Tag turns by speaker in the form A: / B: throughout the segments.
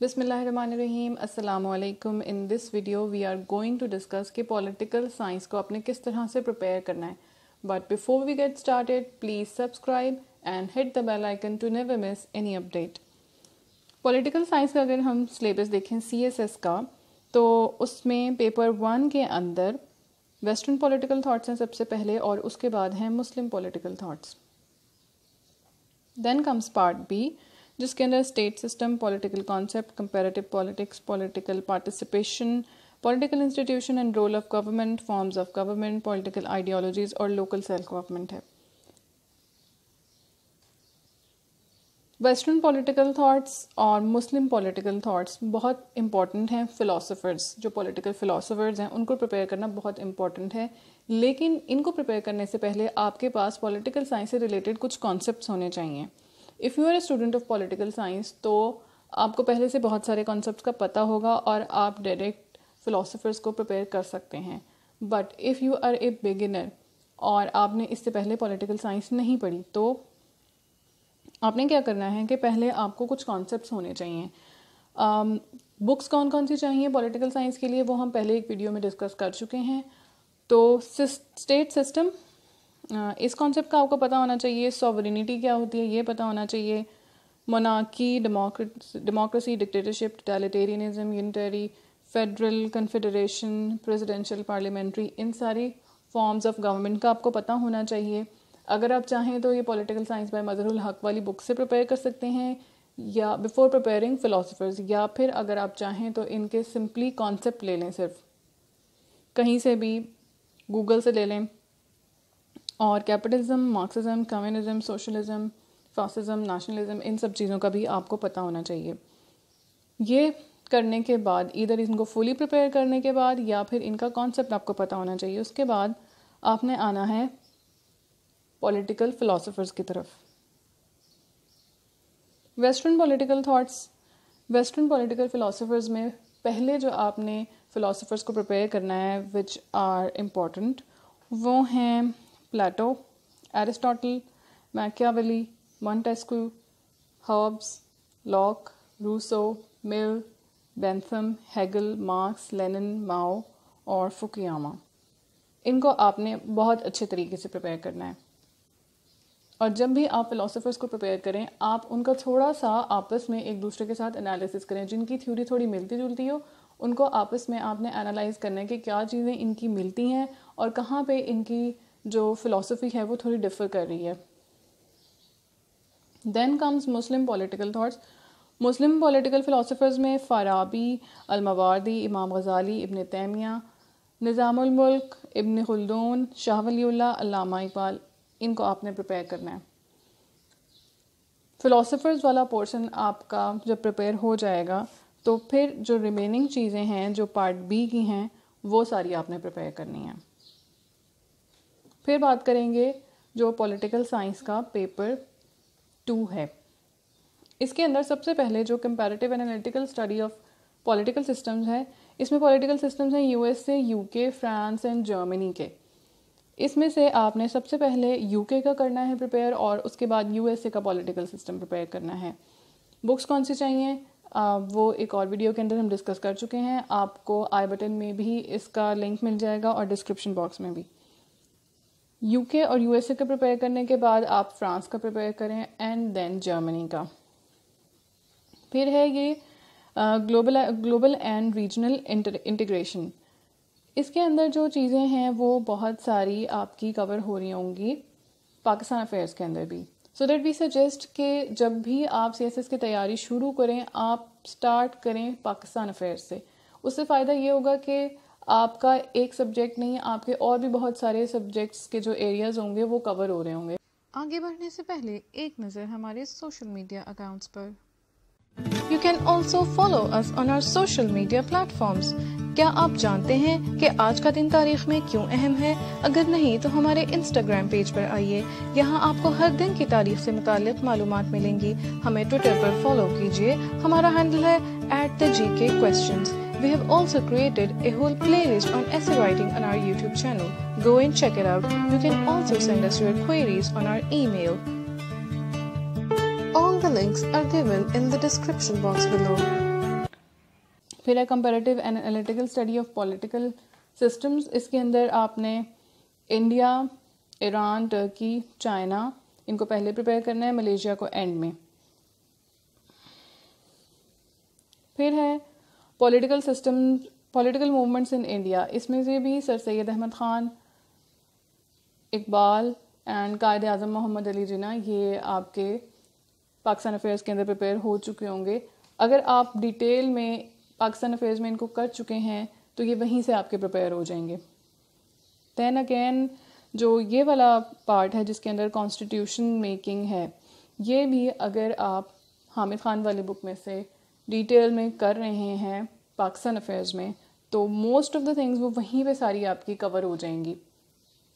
A: बिसमीम अल्लाम in this video we are going to discuss कि political science को अपने किस तरह से प्रिपेयर करना है। But before we get started please subscribe and hit the bell icon to never miss any update political science का अगर हम सिलेबस देखें सी एस एस का तो उसमें पेपर वन के अंदर वेस्टर्न पॉलिटिकल थाट्स हैं सबसे पहले और उसके बाद हैं Muslim political thoughts then comes part B जिसके अंदर state system political concept comparative politics political participation political institution and role of government forms of government political ideologies और लोकल सेल्फ गवर्नमेंट है। वेस्टर्न पॉलिटिकल थाट्स और Muslim political thoughts बहुत important हैं philosophers जो political philosophers हैं, उनको prepare करना बहुत इंपॉर्टेंट है। लेकिन इनको प्रिपेयर करने से पहले आपके पास पॉलिटिकल साइंस से रिलेटेड कुछ कॉन्सेप्ट्स होने चाहिए। If you are a student of political science तो आपको पहले से बहुत सारे कॉन्सेप्ट का पता होगा और आप डायरेक्ट फ़िलासफ़र्स को प्रिपेयर कर सकते हैं। But if you are a beginner और आपने इससे पहले पॉलिटिकल साइंस नहीं पढ़ी तो आपने क्या करना है कि पहले आपको कुछ कॉन्सेप्ट होने चाहिए। बुक्स um, कौन कौन सी चाहिए पॉलिटिकल साइंस के लिए वो हम पहले एक वीडियो में डिस्कस कर चुके हैं। तो स्टेट सिस्टम इस कॉन्सेप्ट का आपको पता होना चाहिए सॉवरिनिटी क्या होती है, ये पता होना चाहिए। Monarchy democracy dictatorship totalitarianism unitary federal confederation presidential parliamentary इन सारी फॉर्म्स ऑफ़ गवर्नमेंट का आपको पता होना चाहिए। अगर आप चाहें तो ये पॉलिटिकल साइंस बाय मजरुल हक वाली बुक से प्रिपेयर कर सकते हैं, या बिफोर प्रिपेयरिंग फ़िलासफ़र्स या फिर अगर आप चाहें तो इनके सिंपली कॉन्सेप्ट ले लें सिर्फ़। कहीं से भी गूगल से ले लें। और capitalism Marxism communism socialism fascism nationalism इन सब चीज़ों का भी आपको पता होना चाहिए। ये करने के बाद इधर इनको फुली प्रिपेयर करने के बाद या फिर इनका कॉन्सेप्ट आपको पता होना चाहिए। उसके बाद आपने आना है पॉलिटिकल फ़िलासफ़र्स की तरफ़। Western political thoughts western political philosophers में पहले जो आपने फ़िलासफ़र्स को प्रिपेयर करना है विच आर इम्पोर्टेंट वो हैं Plato Aristotle Machiavelli Montesquieu Hobbes Locke Rousseau Mill Bentham Hegel Marx Lenin Mao और फुकियामा इनको आपने बहुत अच्छे तरीके से प्रिपेयर करना है। और जब भी आप फिलोसफर्स को प्रिपेयर करें, आप उनका थोड़ा सा आपस में एक दूसरे के साथ एनालिसिस करें। जिनकी थ्योरी थोड़ी मिलती जुलती हो, उनको आपस में आपने एनालाइज करना है कि क्या चीज़ें इनकी मिलती हैं और कहाँ पे इनकी जो फ़िलासफ़ी है, वो थोड़ी डिफ़र कर रही है। Then comes Muslim political thoughts Muslim political philosophers में फ़ाराबी अलमवारदी इमाम गज़ाली इबन तैमिया निज़ामुल्मुल्क इबन खुलदून शाह इकबाल इनको आपने प्रिपेयर करना है। फ़िलासफ़र्स वाला पोर्शन आपका जब प्रिपेयर हो जाएगा तो फिर जो रिमेनिंग चीज़ें हैं, जो पार्ट बी की हैं, वो सारी आपने प्रिपेयर करनी है। फिर बात करेंगे जो पॉलिटिकल साइंस का पेपर टू है। इसके अंदर सबसे पहले जो comparative analytical study of political systems है इसमें पॉलिटिकल सिस्टम्स हैं यूएस से यूके फ्रांस एंड जर्मनी के। इसमें से आपने सबसे पहले यूके का करना है प्रिपेयर और उसके बाद यूएसए का पॉलिटिकल सिस्टम प्रिपेयर करना है। बुक्स कौन सी चाहिए? आ, वो एक और वीडियो के अंदर हम डिस्कस कर चुके हैं। आपको आई बटन में भी इसका लिंक मिल जाएगा और डिस्क्रिप्शन बॉक्स में भी। यूके और यूएसए का प्रिपेयर करने के बाद आप फ्रांस का प्रिपेयर करें एंड देन जर्मनी का। फिर है ये global global and regional integration इसके अंदर जो चीज़ें हैं वो बहुत सारी आपकी कवर हो रही होंगी पाकिस्तान अफेयर्स के अंदर भी। सो दैट वी सजेस्ट कि जब भी आप सीएसएस की तैयारी शुरू करें, आप स्टार्ट करें पाकिस्तान अफेयर्स से। उससे फ़ायदा ये होगा कि आपका एक सब्जेक्ट नहीं आपके और भी बहुत सारे सब्जेक्ट्स के जो एरियाज़ होंगे वो कवर हो रहे होंगे।
B: आगे बढ़ने से पहले एक नज़र हमारे सोशल मीडिया अकाउंट्स पर। You can also follow us on our social media platforms क्या आप जानते हैं कि आज का दिन तारीख में क्यों अहम है? अगर नहीं तो हमारे इंस्टाग्राम पेज पर आइए। यहाँ आपको हर दिन की तारीख से मुतालिक मालूम मिलेंगी। हमें ट्विटर पर फॉलो कीजिए। हमारा हैंडल है at the G K question We have also created a whole playlist on essay writing on our YouTube channel. Go and check it out. You can also send us your queries on our email. All the links are given in the description box below.
A: फिर है comparative and analytical study of political systems इसके अंदर आपने India Iran Turkey China इनको पहले prepare करना है Malaysia को एंड में फिर है political system political movements in India इसमें से भी सर सैद अहमद ख़ान, इकबाल एंड कायद अज़म मोहम्मद अली जिना ये आपके पाकिस्तान अफेयर्स के अंदर प्रिपेयर हो चुके होंगे। अगर आप डिटेल में पाकिस्तान अफेयर्स में इनको कर चुके हैं तो ये वहीं से आपके प्रिपेयर हो जाएँगे। दैन अगेन जो ये वाला पार्ट है, जिसके अंदर कॉन्स्टिट्यूशन मेकिंग है, ये भी अगर आप हामिद ख़ान वाली बुक में से डिटेल में कर रहे हैं पाकिस्तान अफेयर्स में तो मोस्ट ऑफ़ द थिंग्स वो वहीं पे सारी आपकी कवर हो जाएँगी।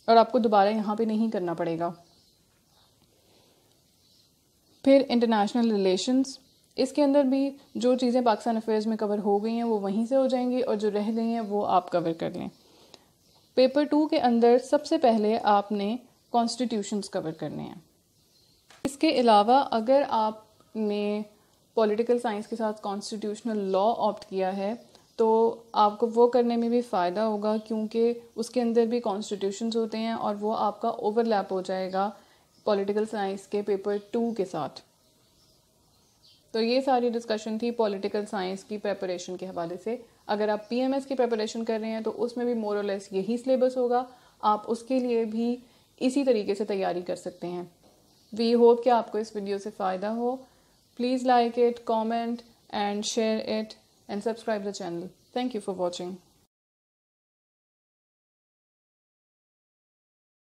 A: और आपको दोबारा यहाँ पे नहीं करना पड़ेगा। फिर इंटरनेशनल रिलेशंस इसके अंदर भी जो चीज़ें पाकिस्तान अफेयर्स में कवर हो गई हैं, वो वहीं से हो जाएँगी और जो रह गई हैं, वो आप कवर कर लें। पेपर टू के अंदर सबसे पहले आपने कॉन्स्टिट्यूशंस कवर करने हैं। इसके अलावा अगर आपने पॉलिटिकल साइंस के साथ कॉन्स्टिट्यूशनल लॉ ऑप्ट किया है तो आपको वो करने में भी फ़ायदा होगा क्योंकि उसके अंदर भी कॉन्स्टिट्यूशंस होते हैं और वो आपका ओवरलैप हो जाएगा पॉलिटिकल साइंस के पेपर टू के साथ। तो ये सारी डिस्कशन थी पॉलिटिकल साइंस की प्रेपरेशन के हवाले से। अगर आप पीएमएस की प्रेपरेशन कर रहे हैं तो उसमें भी मोर लेस यही सिलेबस होगा। आप उसके लिए भी इसी तरीके से तैयारी कर सकते हैं। वी होप कि आपको इस वीडियो से फ़ायदा हो। Please like it, comment and share it and subscribe the channel. Thank you for watching.